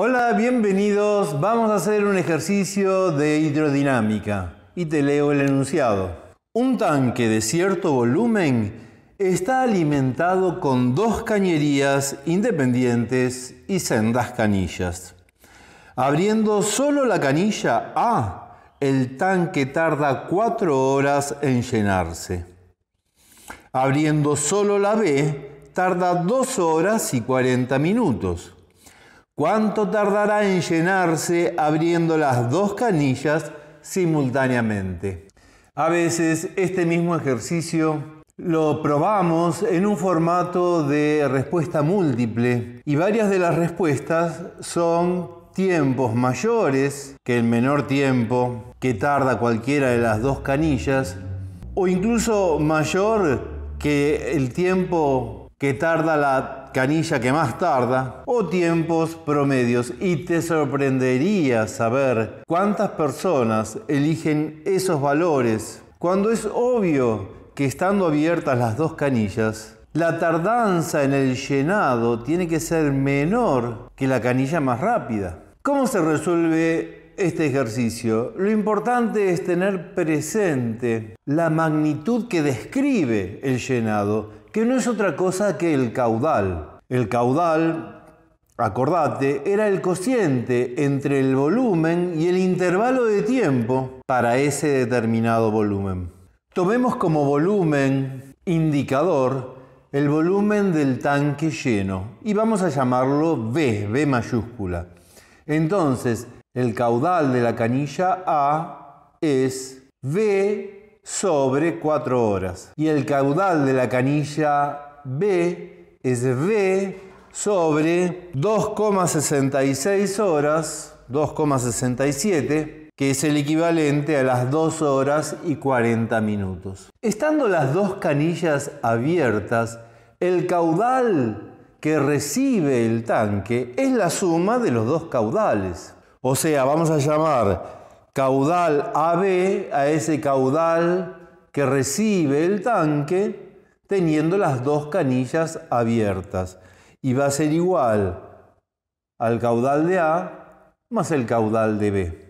Hola, bienvenidos. Vamos a hacer un ejercicio de hidrodinámica y te leo el enunciado. Un tanque de cierto volumen está alimentado con dos cañerías independientes y sendas canillas. Abriendo solo la canilla A, el tanque tarda 4 horas en llenarse. Abriendo solo la B, tarda 2 horas y 40 minutos. ¿Cuánto tardará en llenarse abriendo las dos canillas simultáneamente? A veces este mismo ejercicio lo probamos en un formato de respuesta múltiple y varias de las respuestas son tiempos mayores que el menor tiempo que tarda cualquiera de las dos canillas o incluso mayor que el tiempo que tarda la canilla que más tarda o tiempos promedios y te sorprendería saber cuántas personas eligen esos valores cuando es obvio que estando abiertas las dos canillas la tardanza en el llenado tiene que ser menor que la canilla más rápida. ¿Cómo se resuelve este ejercicio? Lo importante es tener presente la magnitud que describe el llenado que no es otra cosa que el caudal. El caudal, acordate, era el cociente entre el volumen y el intervalo de tiempo para ese determinado volumen. Tomemos como volumen indicador el volumen del tanque lleno y vamos a llamarlo V, V mayúscula. Entonces, el caudal de la canilla A es V sobre 4 horas. Y el caudal de la canilla B es V sobre 2,66 horas, 2,67, que es el equivalente a las 2 horas y 40 minutos. Estando las dos canillas abiertas, el caudal que recibe el tanque es la suma de los dos caudales. O sea, vamos a llamar caudal AB a ese caudal que recibe el tanque teniendo las dos canillas abiertas. Y va a ser igual al caudal de A más el caudal de B.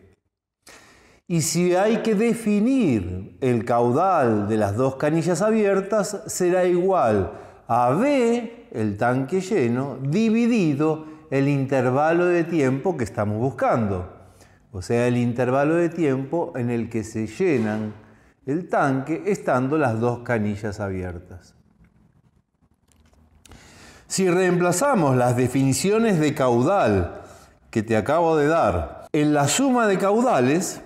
Y si hay que definir el caudal de las dos canillas abiertas, será igual a B, el tanque lleno, dividido el intervalo de tiempo que estamos buscando o sea, el intervalo de tiempo en el que se llenan el tanque estando las dos canillas abiertas. Si reemplazamos las definiciones de caudal que te acabo de dar en la suma de caudales,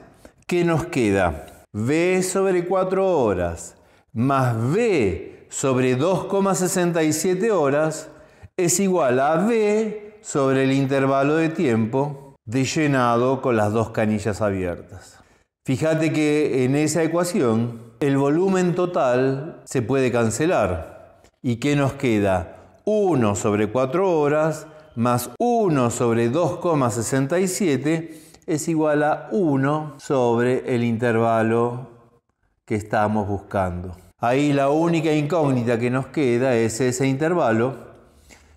¿qué nos queda? V sobre 4 horas más V sobre 2,67 horas es igual a V sobre el intervalo de tiempo de llenado con las dos canillas abiertas. Fíjate que en esa ecuación el volumen total se puede cancelar. ¿Y qué nos queda? 1 sobre 4 horas más 1 sobre 2,67 es igual a 1 sobre el intervalo que estamos buscando. Ahí la única incógnita que nos queda es ese intervalo.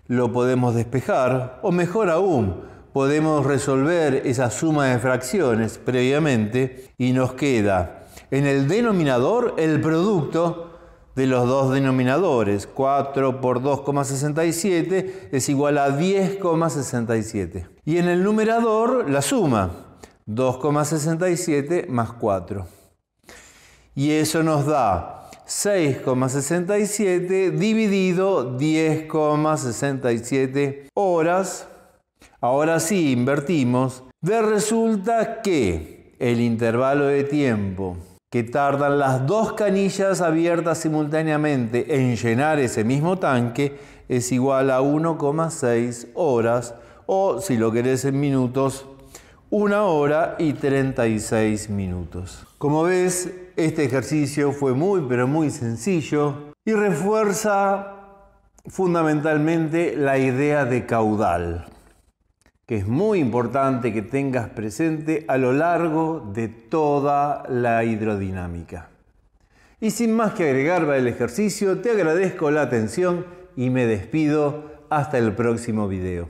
Lo podemos despejar o mejor aún, podemos resolver esa suma de fracciones previamente y nos queda en el denominador el producto de los dos denominadores. 4 por 2,67 es igual a 10,67. Y en el numerador la suma, 2,67 más 4. Y eso nos da 6,67 dividido 10,67 horas Ahora sí, invertimos. De resulta que el intervalo de tiempo que tardan las dos canillas abiertas simultáneamente en llenar ese mismo tanque es igual a 1,6 horas o si lo querés en minutos, 1 hora y 36 minutos. Como ves, este ejercicio fue muy pero muy sencillo y refuerza fundamentalmente la idea de caudal que es muy importante que tengas presente a lo largo de toda la hidrodinámica. Y sin más que agregar para el ejercicio, te agradezco la atención y me despido hasta el próximo video.